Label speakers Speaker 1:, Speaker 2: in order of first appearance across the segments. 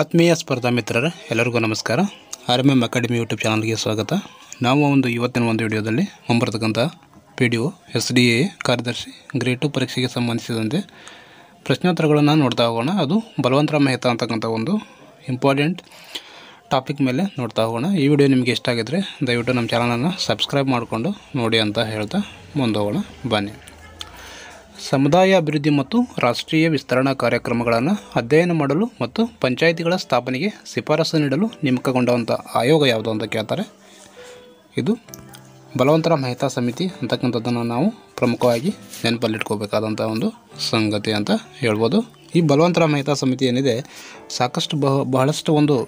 Speaker 1: ಆತ್ಮೀಯ ಸ್ಪರ್ಧಾ ಮಿತ್ರರೇ, ಎಲ್ಲರಿಗೂ ನಮಸ್ಕಾರ. R M M academy YouTube ಚಾನಲ್ಗೆ ಸ್ವಾಗತ. ನಾವು ಒಂದು ಇವತ್ತಿನ ಒಂದು ವಿಡಿಯೋದಲ್ಲಿ ಮುಂಬರ್ತಕ್ಕಂಥ P D O S D A, ಕಾರ್ಯದರ್ಶಿ ಗ್ರೇಡ್ ಟು ಪರೀಕ್ಷೆಗೆ ಸಂಬಂಧಿಸಿದಂತೆ ಪ್ರಶ್ನೋತ್ತರಗಳನ್ನು ನೋಡ್ತಾ ಹೋಗೋಣ. ಅದು ಬಲವಂತರ ಮೆಹ್ತಾ ಅಂತಕ್ಕಂಥ ಒಂದು ಇಂಪಾರ್ಟೆಂಟ್ ಟಾಪಿಕ್ ಮೇಲೆ ನೋಡ್ತಾ ಹೋಗೋಣ. ಈ ವಿಡಿಯೋ ನಿಮಗೆ ಇಷ್ಟ ಆಗಿದ್ದರೆ ದಯವಿಟ್ಟು ನಮ್ಮ ಚಾನಲನ್ನು ಸಬ್ಸ್ಕ್ರೈಬ್ ಮಾಡಿಕೊಂಡು ನೋಡಿ ಅಂತ ಹೇಳ್ತಾ ಮುಂದೋಗೋಣ ಬನ್ನಿ. ಸಮುದಾಯ ಅಭಿವೃದ್ಧಿ ಮತ್ತು ರಾಷ್ಟ್ರೀಯ ವಿಸ್ತರಣಾ ಕಾರ್ಯಕ್ರಮಗಳನ್ನು ಅಧ್ಯಯನ ಮಾಡಲು ಮತ್ತು ಪಂಚಾಯಿತಿಗಳ ಸ್ಥಾಪನೆಗೆ ಶಿಫಾರಸು ನೀಡಲು ನೇಮಕಗೊಂಡಂಥ ಆಯೋಗ ಯಾವುದು ಅಂತ ಕೇಳ್ತಾರೆ. ಇದು ಬಲವಂತರ ಮಹಿತಾ ಸಮಿತಿ ಅಂತಕ್ಕಂಥದ್ದನ್ನು ನಾವು ಪ್ರಮುಖವಾಗಿ ನೆನಪಲ್ಲಿಟ್ಕೋಬೇಕಾದಂಥ ಒಂದು ಸಂಗತಿ ಅಂತ ಹೇಳ್ಬೋದು. ಈ ಬಲವಂತರ ಮಹಿತಾ ಸಮಿತಿ ಏನಿದೆ, ಸಾಕಷ್ಟು ಬಹ, ಬಹಳಷ್ಟು ಒಂದು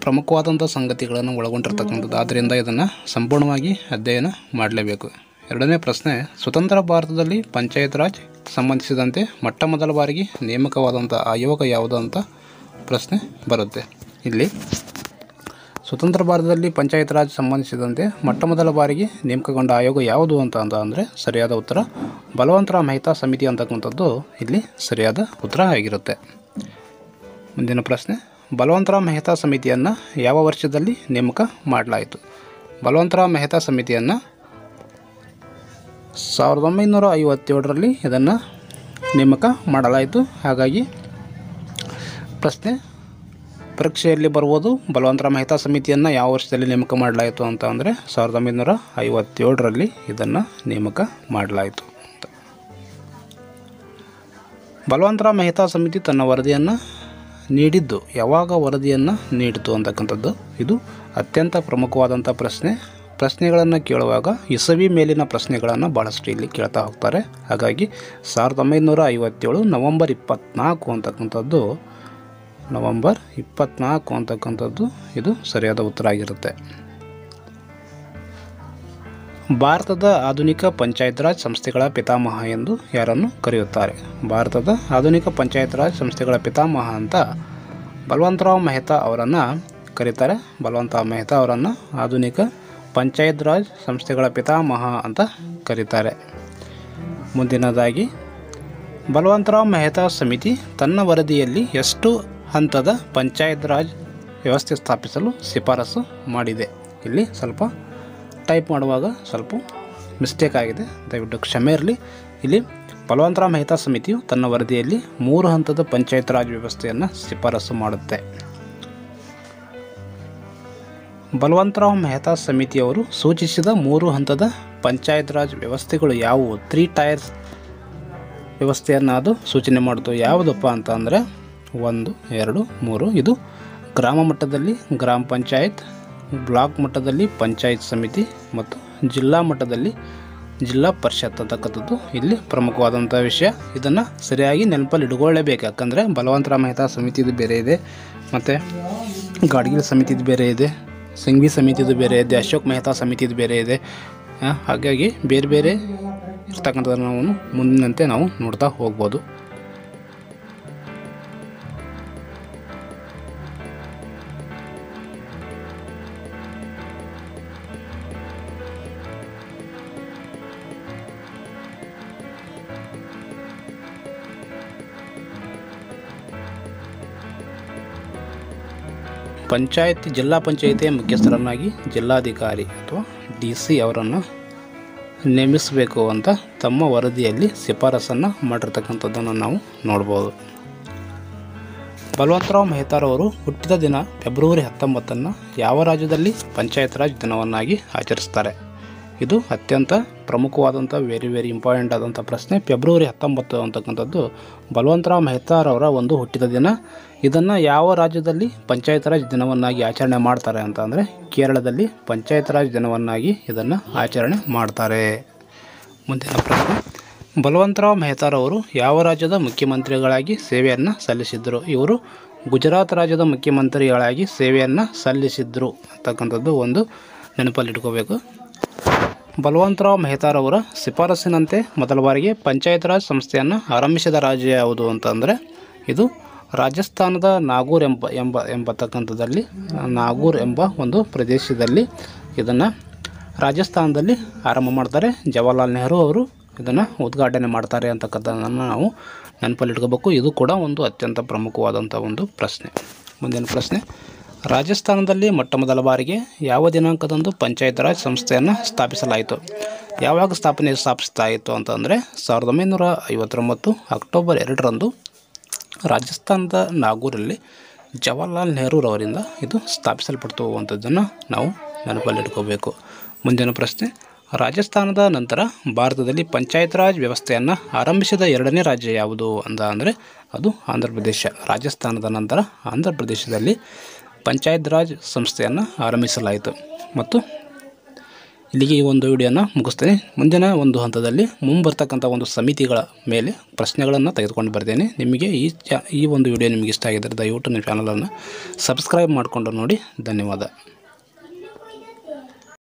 Speaker 1: ಪ್ರಮುಖವಾದಂಥ ಸಂಗತಿಗಳನ್ನು ಒಳಗೊಂಡಿರ್ತಕ್ಕಂಥದ್ದು. ಆದ್ದರಿಂದ ಇದನ್ನು ಸಂಪೂರ್ಣವಾಗಿ ಅಧ್ಯಯನ ಮಾಡಲೇಬೇಕು. ಎರಡನೇ ಪ್ರಶ್ನೆ, ಸ್ವತಂತ್ರ ಭಾರತದಲ್ಲಿ ಪಂಚಾಯತ್ ರಾಜ್ ಸಂಬಂಧಿಸಿದಂತೆ ಮೊಟ್ಟ ಮೊದಲ ಬಾರಿಗೆ ನೇಮಕವಾದಂಥ ಆಯೋಗ ಯಾವುದು ಅಂತ ಪ್ರಶ್ನೆ ಬರುತ್ತೆ. ಇಲ್ಲಿ, ಸ್ವತಂತ್ರ ಭಾರತದಲ್ಲಿ ಪಂಚಾಯತ್ ರಾಜ್ ಸಂಬಂಧಿಸಿದಂತೆ ಮೊಟ್ಟ ಮೊದಲ ಬಾರಿಗೆ ನೇಮಕಗೊಂಡ ಆಯೋಗ ಯಾವುದು ಅಂತ ಅಂತ ಅಂದರೆ ಸರಿಯಾದ ಉತ್ತರ, ಬಲವಂತರ ಮೆಹ್ತಾ ಸಮಿತಿ ಅಂತಕ್ಕಂಥದ್ದು ಇಲ್ಲಿ ಸರಿಯಾದ ಉತ್ತರ ಆಗಿರುತ್ತೆ. ಮುಂದಿನ ಪ್ರಶ್ನೆ, ಬಲವಂತರ ಮೆಹ್ತಾ ಸಮಿತಿಯನ್ನು ಯಾವ ವರ್ಷದಲ್ಲಿ ನೇಮಕ ಮಾಡಲಾಯಿತು? ಬಲವಂತರ ಮೆಹ್ತಾ ಸಮಿತಿಯನ್ನು ಸಾವಿರದ ಒಂಬೈನೂರ ಐವತ್ತೇಳರಲ್ಲಿ ಇದನ್ನು ನೇಮಕ ಮಾಡಲಾಯಿತು. ಹಾಗಾಗಿ ಪ್ರಶ್ನೆ, ಪರೀಕ್ಷೆಯಲ್ಲಿ ಬರ್ಬೋದು ಬಲವಂತರ ಮಹಿತಾ ಸಮಿತಿಯನ್ನು ಯಾವ ವರ್ಷದಲ್ಲಿ ನೇಮಕ ಮಾಡಲಾಯಿತು ಅಂತ ಅಂದರೆ ಸಾವಿರದ ಒಂಬೈನೂರ ಐವತ್ತೇಳರಲ್ಲಿ ಇದನ್ನು ನೇಮಕ ಮಾಡಲಾಯಿತು ಅಂತ. ಬಲವಂತರ ಮೆಹ್ತಾ ಸಮಿತಿ ತನ್ನ ವರದಿಯನ್ನು ನೀಡಿದ್ದು. ಯಾವಾಗ ವರದಿಯನ್ನು ನೀಡಿತು ಅಂತಕ್ಕಂಥದ್ದು ಇದು ಅತ್ಯಂತ ಪ್ರಮುಖವಾದಂಥ ಪ್ರಶ್ನೆ. ಪ್ರಶ್ನೆಗಳನ್ನು ಕೇಳುವಾಗ ಇಸವಿ ಮೇಲಿನ ಪ್ರಶ್ನೆಗಳನ್ನು ಭಾಳಷ್ಟು ಇಲ್ಲಿ ಕೇಳ್ತಾ ಹೋಗ್ತಾರೆ. ಹಾಗಾಗಿ ಸಾವಿರದ ಒಂಬೈನೂರ ಐವತ್ತೇಳು ನವಂಬರ್ ಇಪ್ಪತ್ತ್ನಾಲ್ಕು ಅಂತಕ್ಕಂಥದ್ದು, ನವಂಬರ್ ಇಪ್ಪತ್ತ್ನಾಲ್ಕು ಅಂತಕ್ಕಂಥದ್ದು ಇದು ಸರಿಯಾದ ಉತ್ತರ ಆಗಿರುತ್ತೆ. ಭಾರತದ ಆಧುನಿಕ ಪಂಚಾಯತ್ ರಾಜ್ ಸಂಸ್ಥೆಗಳ ಪಿತಾಮಹ ಎಂದು ಯಾರನ್ನು ಕರೆಯುತ್ತಾರೆ? ಭಾರತದ ಆಧುನಿಕ ಪಂಚಾಯತ್ ರಾಜ್ ಸಂಸ್ಥೆಗಳ ಪಿತಾಮಹ ಅಂತ ಬಲವಂತರಾವ್ ಮೆಹ್ತಾ ಅವರನ್ನು ಕರೀತಾರೆ. ಬಲವಂತರಾವ್ ಮೆಹ್ತಾ ಅವರನ್ನು ಆಧುನಿಕ ಪಂಚಾಯತ್ ರಾಜ್ ಸಂಸ್ಥೆಗಳ ಪಿತಾಮಹ ಅಂತ ಕರೀತಾರೆ. ಮುಂದಿನದಾಗಿ, ಬಲವಂತರಾವ್ ಮೆಹ್ತಾ ಸಮಿತಿ ತನ್ನ ವರದಿಯಲ್ಲಿ ಎಷ್ಟು ಹಂತದ ಪಂಚಾಯತ್ ರಾಜ್ ವ್ಯವಸ್ಥೆ ಸ್ಥಾಪಿಸಲು ಶಿಫಾರಸು ಮಾಡಿದೆ. ಇಲ್ಲಿ ಸ್ವಲ್ಪ ಟೈಪ್ ಮಾಡುವಾಗ ಸ್ವಲ್ಪ ಮಿಸ್ಟೇಕ್ ಆಗಿದೆ. ದಯವಿಟ್ಟು ಕ್ಷಮೆ ಇರಲಿ. ಇಲ್ಲಿ ಬಲವಂತರಾವ್ ಮೆಹ್ತಾ ಸಮಿತಿಯು ತನ್ನ ವರದಿಯಲ್ಲಿ ಮೂರು ಹಂತದ ಪಂಚಾಯತ್ ರಾಜ್ ವ್ಯವಸ್ಥೆಯನ್ನು ಶಿಫಾರಸು ಮಾಡುತ್ತೆ. ಬಲವಂತರಾವ್ ಮೆಹ್ತಾ ಸಮಿತಿಯವರು ಸೂಚಿಸಿದ ಮೂರು ಹಂತದ ಪಂಚಾಯತ್ ರಾಜ್ ವ್ಯವಸ್ಥೆಗಳು ಯಾವುವು? ತ್ರೀ ಟೈರ್ಸ್ ವ್ಯವಸ್ಥೆಯನ್ನು ಅದು ಸೂಚನೆ ಮಾಡಿತು ಯಾವುದಪ್ಪ ಅಂತ ಅಂದರೆ ಒಂದು, ಎರಡು, ಮೂರು. ಇದು ಗ್ರಾಮ ಮಟ್ಟದಲ್ಲಿ ಗ್ರಾಮ ಪಂಚಾಯತ್, ಬ್ಲಾಕ್ ಮಟ್ಟದಲ್ಲಿ ಪಂಚಾಯತ್ ಸಮಿತಿ ಮತ್ತು ಜಿಲ್ಲಾ ಮಟ್ಟದಲ್ಲಿ ಜಿಲ್ಲಾ ಪರಿಷತ್ ಅಂತಕ್ಕಂಥದ್ದು ಇಲ್ಲಿ ಪ್ರಮುಖವಾದಂಥ ವಿಷಯ, ಇದನ್ನು ಸರಿಯಾಗಿ ನೆನಪಲ್ಲಿ ಇಟ್ಕೊಳ್ಳೇಬೇಕು. ಯಾಕಂದರೆ ಬಲವಂತರಾವ್ ಮೆಹ್ತಾ ಸಮಿತಿದು ಬೇರೆ ಇದೆ, ಮತ್ತು ಗಾಡ್ಗಿಲ್ ಸಮಿತಿದು ಬೇರೆ ಇದೆ. ಸಿಂಘ್ವಿ ಸಮಿತಿದು ಬೇರೆ ಇದೆ, ಅಶೋಕ್ ಮೆಹ್ತಾ ಸಮಿತಿದು ಬೇರೆ ಇದೆ. ಹಾಗಾಗಿ ಬೇರೆ ಬೇರೆ ಇರ್ತಕ್ಕಂಥದ್ದನ್ನು ನಾವು ಮುಂದಿನಂತೆ ನಾವು ನೋಡ್ತಾ ಹೋಗ್ಬೋದು. ಪಂಚಾಯತ್, ಜಿಲ್ಲಾ ಪಂಚಾಯಿತಿಯ ಮುಖ್ಯಸ್ಥರನ್ನಾಗಿ ಜಿಲ್ಲಾಧಿಕಾರಿ ಅಥವಾ ಡಿ ಸಿ ಅವರನ್ನು ನೇಮಿಸಬೇಕು ಅಂತ ತಮ್ಮ ವರದಿಯಲ್ಲಿ ಶಿಫಾರಸನ್ನು ಮಾಡಿರ್ತಕ್ಕಂಥದ್ದನ್ನು ನಾವು ನೋಡ್ಬೋದು. ಬಲವಂತರಾವ್ ಮೆಹ್ತಾರವರು ಹುಟ್ಟಿದ ದಿನ ಫೆಬ್ರವರಿ ಹತ್ತೊಂಬತ್ತನ್ನು ಯಾವ ರಾಜ್ಯದಲ್ಲಿ ಪಂಚಾಯತ್ ರಾಜ್ ದಿನವನ್ನಾಗಿ ಆಚರಿಸ್ತಾರೆ? ಇದು ಅತ್ಯಂತ ಪ್ರಮುಖವಾದಂಥ ವೆರಿ ವೆರಿ ಇಂಪಾರ್ಟೆಂಟ್ ಆದಂಥ ಪ್ರಶ್ನೆ. ಫೆಬ್ರವರಿ ಹತ್ತೊಂಬತ್ತು ಅಂತಕ್ಕಂಥದ್ದು ಬಲವಂತರಾವ್ ಮೆಹ್ತಾರವರ ಒಂದು ಹುಟ್ಟಿದ ದಿನ. ಇದನ್ನು ಯಾವ ರಾಜ್ಯದಲ್ಲಿ ಪಂಚಾಯತ್ ರಾಜ್ ದಿನವನ್ನಾಗಿ ಆಚರಣೆ ಮಾಡ್ತಾರೆ ಅಂತ ಕೇರಳದಲ್ಲಿ ಪಂಚಾಯತ್ ರಾಜ್ ದಿನವನ್ನಾಗಿ ಇದನ್ನು ಆಚರಣೆ ಮಾಡ್ತಾರೆ. ಮುಂದಿನ ಪ್ರಶ್ನೆ. ಬಲವಂತರಾವ್ ಮೆಹ್ತಾರವರು ಯಾವ ರಾಜ್ಯದ ಮುಖ್ಯಮಂತ್ರಿಗಳಾಗಿ ಸೇವೆಯನ್ನು ಸಲ್ಲಿಸಿದ್ದರು ಇವರು ಗುಜರಾತ್ ರಾಜ್ಯದ ಮುಖ್ಯಮಂತ್ರಿಗಳಾಗಿ ಸೇವೆಯನ್ನು ಸಲ್ಲಿಸಿದ್ರು ಅಂತಕ್ಕಂಥದ್ದು ಒಂದು ನೆನಪಲ್ಲಿಟ್ಕೋಬೇಕು. ಬಲವಂತರಾವ್ ಮೆಹ್ತಾರವರ ಶಿಫಾರಸಿನಂತೆ ಮೊದಲ ಬಾರಿಗೆ ಪಂಚಾಯತ್ ರಾಜ್ ಸಂಸ್ಥೆಯನ್ನು ಆರಂಭಿಸಿದ ರಾಜ್ಯ ಯಾವುದು ಅಂತಂದರೆ ಇದು ರಾಜಸ್ಥಾನದ ನಾಗೂರ್ ಎಂಬ ಎಂಬ ಎಂಬತಕ್ಕಂಥದ್ದಲ್ಲಿ ನಾಗೂರ್ ಎಂಬ ಒಂದು ಪ್ರದೇಶದಲ್ಲಿ ಇದನ್ನು ರಾಜಸ್ಥಾನದಲ್ಲಿ ಆರಂಭ ಮಾಡ್ತಾರೆ. ಜವಾಹರ್ಲಾಲ್ ನೆಹರು ಅವರು ಇದನ್ನು ಉದ್ಘಾಟನೆ ಮಾಡ್ತಾರೆ ಅಂತಕ್ಕಂಥದ್ದನ್ನು ನಾವು ನೆನಪಲ್ಲಿ ಇಟ್ಕೋಬೇಕು ಇದು ಕೂಡ ಒಂದು ಅತ್ಯಂತ ಪ್ರಮುಖವಾದಂಥ ಒಂದು ಪ್ರಶ್ನೆ. ಮುಂದಿನ ಪ್ರಶ್ನೆ. ರಾಜಸ್ಥಾನದಲ್ಲಿ ಮೊಟ್ಟ ಮೊದಲ ಬಾರಿಗೆ ಯಾವ ದಿನಾಂಕದಂದು ಪಂಚಾಯತ್ ರಾಜ್ ಸಂಸ್ಥೆಯನ್ನು ಸ್ಥಾಪಿಸಲಾಯಿತು? ಯಾವಾಗ ಸ್ಥಾಪನೆ ಸ್ಥಾಪಿಸಲಾಯಿತು ಅಂತಂದರೆ ಸಾವಿರದ ಒಂಬೈನೂರ ಐವತ್ತೊಂಬತ್ತು ಅಕ್ಟೋಬರ್ ಎರಡರಂದು ರಾಜಸ್ಥಾನದ ನಾಗೂರಲ್ಲಿ ಜವಾಹರ್ಲಾಲ್ ನೆಹರೂರವರಿಂದ ಇದು ಸ್ಥಾಪಿಸಲ್ಪಡ್ತು ಅಂಥದ್ದನ್ನು ನಾವು ನೆನಪಲ್ಲಿಟ್ಕೋಬೇಕು ಮುಂದಿನ ಪ್ರಶ್ನೆ, ರಾಜಸ್ಥಾನದ ನಂತರ ಭಾರತದಲ್ಲಿ ಪಂಚಾಯತ್ ರಾಜ್ ವ್ಯವಸ್ಥೆಯನ್ನು ಆರಂಭಿಸಿದ ಎರಡನೇ ರಾಜ್ಯ ಯಾವುದು ಅಂತ ಅಂದರೆ ಅದು ಆಂಧ್ರ ಪ್ರದೇಶ. ರಾಜಸ್ಥಾನದ ನಂತರ ಆಂಧ್ರ ಪ್ರದೇಶದಲ್ಲಿ ಪಂಚಾಯತ್ ರಾಜ್ ಸಂಸ್ಥೆಯನ್ನು ಆರಂಭಿಸಲಾಯಿತು. ಮತ್ತು ಇಲ್ಲಿಗೆ ಈ ಒಂದು ವಿಡಿಯೋನ ಮುಗಿಸ್ತೇನೆ. ಮುಂದಿನ ಒಂದು ಹಂತದಲ್ಲಿ ಮುಂಬರ್ತಕ್ಕಂಥ ಒಂದು ಸಮಿತಿಗಳ ಮೇಲೆ ಪ್ರಶ್ನೆಗಳನ್ನು ತೆಗೆದುಕೊಂಡು ಬರ್ತೇನೆ. ನಿಮಗೆ ಈ ಈ ಒಂದು ವಿಡಿಯೋ ನಿಮಗೆ ಇಷ್ಟ ಆಗಿದ್ದರೆ ದಯವಿಟ್ಟು ನಿಮ್ಮ ಚಾನಲನ್ನು ಸಬ್ಸ್ಕ್ರೈಬ್ ಮಾಡಿಕೊಂಡು ನೋಡಿ. ಧನ್ಯವಾದ.